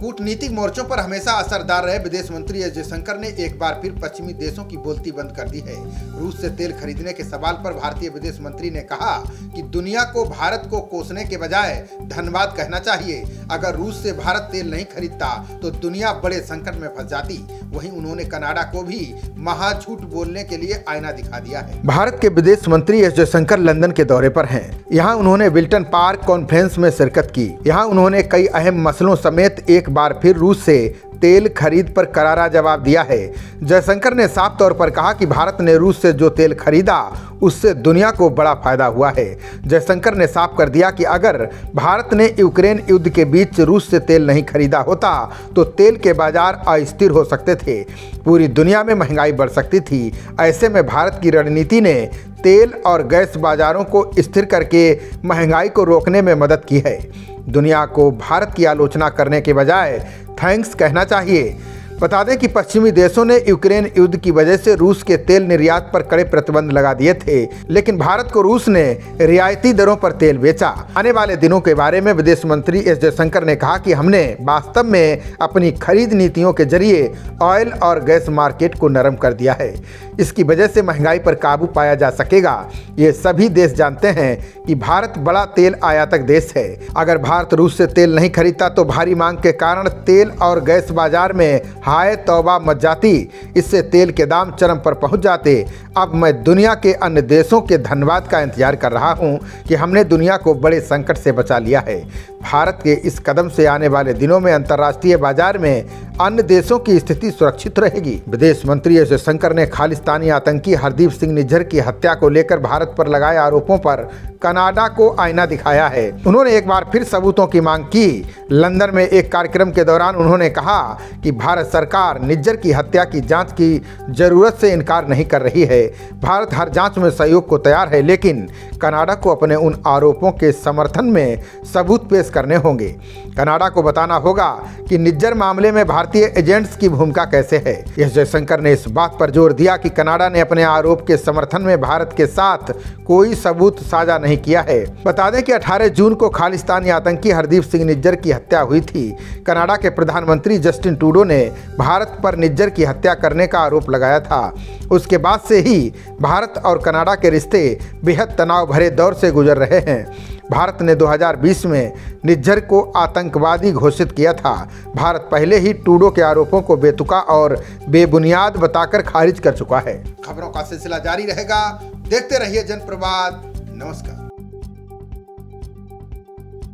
कूटनीतिक मोर्चों पर हमेशा असरदार रहे विदेश मंत्री एस जयशंकर ने, एक बार फिर पश्चिमी देशों की बोलती बंद कर दी है। रूस से तेल खरीदने के सवाल पर भारतीय विदेश मंत्री ने कहा कि दुनिया को, भारत को कोसने के बजाय धन्यवाद कहना चाहिए। अगर रूस से भारत तेल नहीं खरीदता तो दुनिया बड़े संकट में फंस जाती। वहीं उन्होंने कनाडा को भी महाझूठ बोलने के लिए आईना दिखा दिया है। भारत के विदेश मंत्री एस जयशंकर लंदन के दौरे पर हैं। यहाँ उन्होंने विल्टन पार्क कॉन्फ्रेंस में शिरकत की। यहाँ उन्होंने कई अहम मसलों समेत एक बार फिर रूस से तेल खरीद पर करारा जवाब दिया है। जयशंकर ने साफ़ तौर पर कहा कि भारत ने रूस से जो तेल खरीदा उससे दुनिया को बड़ा फ़ायदा हुआ है। जयशंकर ने साफ़ कर दिया कि अगर भारत ने यूक्रेन युद्ध के बीच रूस से तेल नहीं खरीदा होता तो तेल के बाज़ार अस्थिर हो सकते थे। पूरी दुनिया में महँगाई बढ़ सकती थी। ऐसे में भारत की रणनीति ने तेल और गैस बाजारों को स्थिर करके महँगाई को रोकने में मदद की है। दुनिया को भारत की आलोचना करने के बजाय थैंक्स कहना चाहिए। बता दें कि पश्चिमी देशों ने यूक्रेन युद्ध की वजह से रूस के तेल निर्यात पर कड़े प्रतिबंध लगा दिए थे, लेकिन भारत को रूस ने रियायती दरों पर तेल बेचा। आने वाले दिनों के बारे में विदेश मंत्री एस जयशंकर ने कहा कि हमने वास्तव में अपनी खरीद नीतियों के ज़रिए ऑयल और गैस मार्केट को नरम कर दिया है। इसकी वजह से महँगाई पर काबू पाया जा सकेगा। ये सभी देश जानते हैं कि भारत बड़ा तेल आयातक देश है। अगर भारत रूस से तेल नहीं खरीदता तो भारी मांग के कारण तेल और गैस बाज़ार में हाय तौबा मच जाती, इससे तेल के दाम चरम पर पहुँच जाते। अब मैं दुनिया के अन्य देशों के धन्यवाद का इंतज़ार कर रहा हूँ कि हमने दुनिया को बड़े संकट से बचा लिया है। भारत के इस कदम से आने वाले दिनों में अंतर्राष्ट्रीय बाज़ार में अन्य देशों की स्थिति सुरक्षित रहेगी। विदेश मंत्री एस जयशंकर ने खालिस्तानी आतंकी हरदीप सिंह निज्जर की हत्या को लेकर भारत पर लगाए आरोपों पर कनाडा को आईना दिखाया है। उन्होंने एक बार फिर सबूतों की मांग की। लंदन में एक कार्यक्रम के दौरान उन्होंने कहा कि भारत सरकार निज्जर की हत्या की जाँच की ज़रूरत से इनकार नहीं कर रही है। भारत हर जाँच में सहयोग को तैयार है, लेकिन कनाडा को अपने उन आरोपों के समर्थन में सबूत पेश करने होंगे। कनाडा को बताना होगा कि निज्जर मामले में भारतीय एजेंट्स की भूमिका कैसे है? एस जयशंकर ने इस बात पर ज़ोर दिया कि कनाडा ने अपने आरोप के समर्थन में भारत के साथ कोई सबूत साझा नहीं किया है। बता दें कि 18 जून को खालिस्तानी आतंकी हरदीप सिंह निज्जर की हत्या हुई थी। कनाडा के प्रधानमंत्री जस्टिन टूडो ने भारत पर निज्जर की हत्या करने का आरोप लगाया था। उसके बाद से ही भारत और कनाडा के रिश्ते बेहद तनाव भरे दौर से गुजर रहे हैं। भारत ने 2020 में निज्जर को आतंकवादी घोषित किया था। भारत पहले ही टूडो के आरोपों को बेतुका और बेबुनियाद बताकर खारिज कर चुका है। खबरों का सिलसिला जारी रहेगा। देखते रहिए जनप्रवाद। नमस्कार।